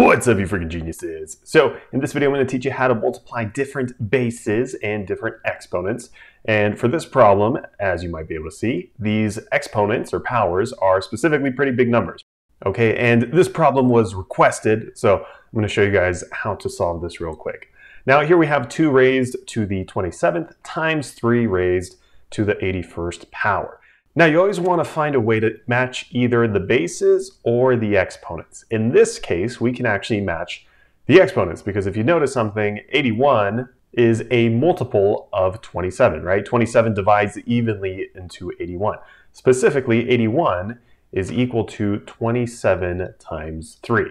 What's up, you freaking geniuses? So, in this video, I'm going to teach you how to multiply different bases and different exponents. And for this problem, as you might be able to see, these exponents or powers are specifically pretty big numbers. Okay, and this problem was requested, so I'm going to show you guys how to solve this real quick. Now, here we have 2 raised to the 27th times 3 raised to the 81st power. Now you always want to find a way to match either the bases or the exponents. In this case, we can actually match the exponents because if you notice something, 81 is a multiple of 27, right? 27 divides evenly into 81. Specifically, 81 is equal to 27 times 3.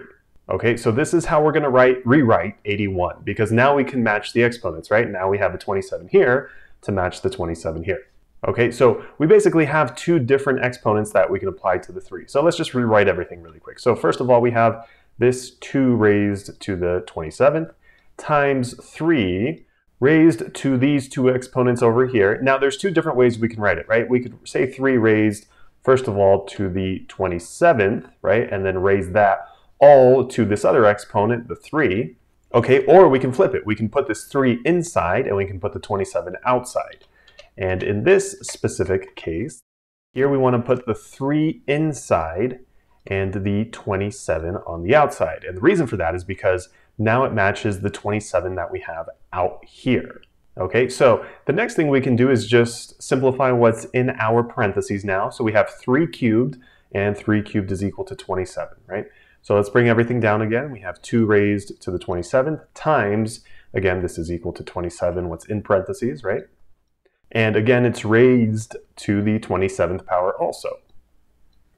Okay, so this is how we're going to write rewrite 81 because now we can match the exponents, right? Now we have a 27 here to match the 27 here. Okay, so we basically have two different exponents that we can apply to the 3. So let's just rewrite everything really quick. So first of all, we have this 2 raised to the 27th times 3 raised to these two exponents over here. Now there's two different ways we can write it, right? We could say 3 raised, first of all, to the 27th, right? And then raise that all to this other exponent, the 3. Okay, or we can flip it. We can put this 3 inside and we can put the 27 outside. And in this specific case, here we want to put the 3 inside and the 27 on the outside. And the reason for that is because now it matches the 27 that we have out here. Okay, so the next thing we can do is just simplify what's in our parentheses now. So we have 3 cubed, and 3 cubed is equal to 27, right? So let's bring everything down again. We have 2 raised to the 27th times, again, this is equal to 27, what's in parentheses, right? And again, it's raised to the 27th power also.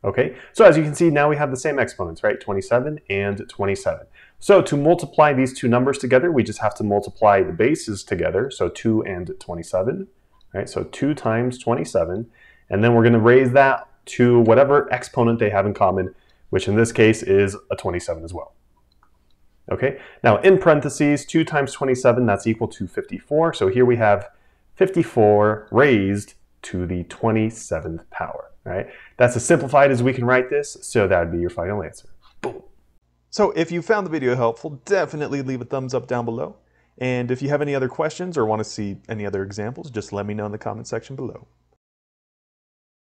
Okay, so as you can see, now we have the same exponents, right? 27 and 27. So to multiply these two numbers together, we just have to multiply the bases together. So 2 and 27, right? So 2 times 27. And then we're going to raise that to whatever exponent they have in common, which in this case is a 27 as well. Okay, now in parentheses, 2 times 27, that's equal to 54. So here we have 54 raised to the 27th power, right? That's as simplified as we can write this, so that would be your final answer. Boom. So if you found the video helpful, definitely leave a thumbs up down below. And if you have any other questions or want to see any other examples, just let me know in the comment section below.